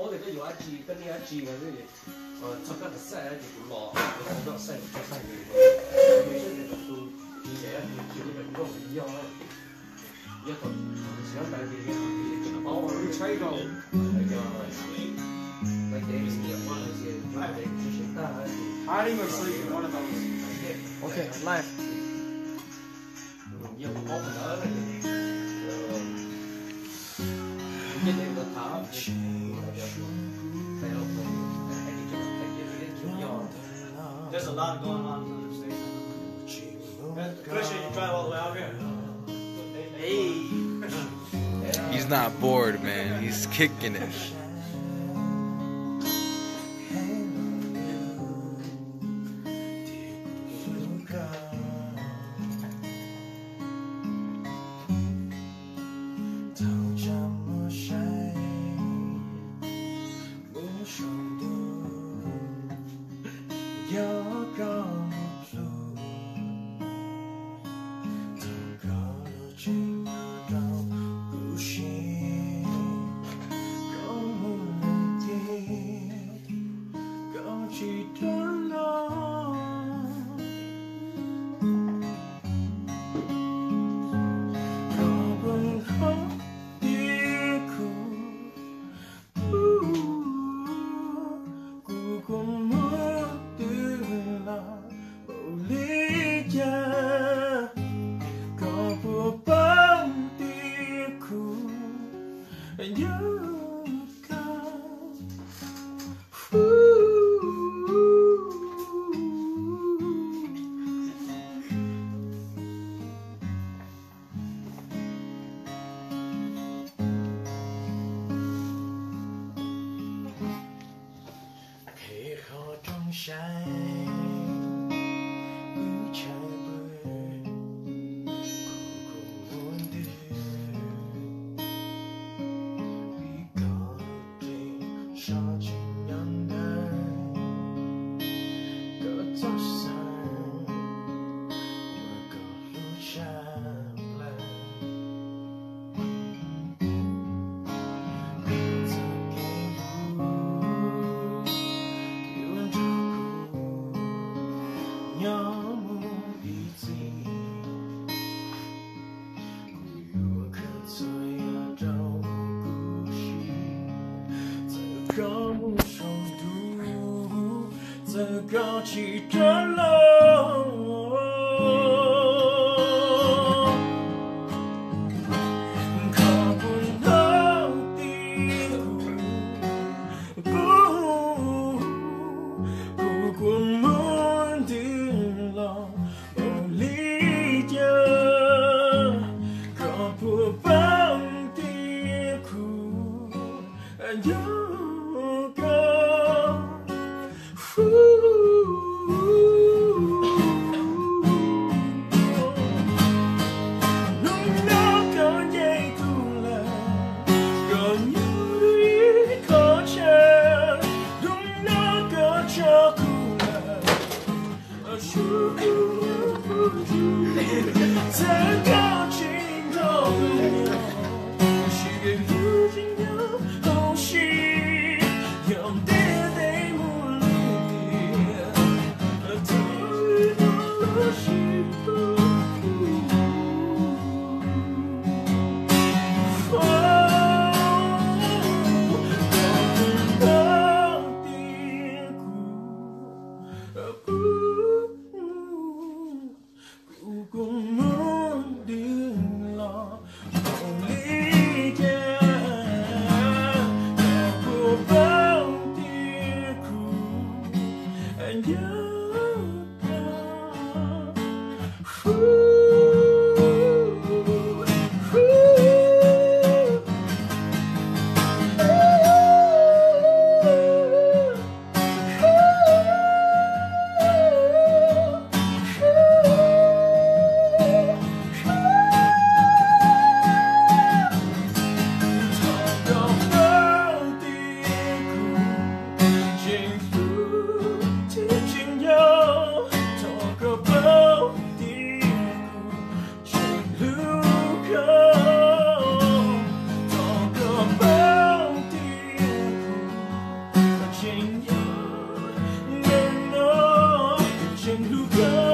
包的个牙机跟你牙机个那个，呃，出个塞就不老，不知道塞不塞那个，有些那个都以前就那个跟我一样，也都想带这个这个包，你揣一个那个那电视电话那些，就这些单还是。他那个是我的东西。OK live。There's a lot going on in the station. Especially you drive all the way out here. Hey. He's not bored, man. He's kicking it your ขอต้อ 高木熟读在高起熟读刻骨的铭心不孤独不过木鱼应声不理疲劳守护了孤独，再靠近都不要。时间不重要，空虚让眼泪模糊。风雨不露，是孤独。我不能低估。go.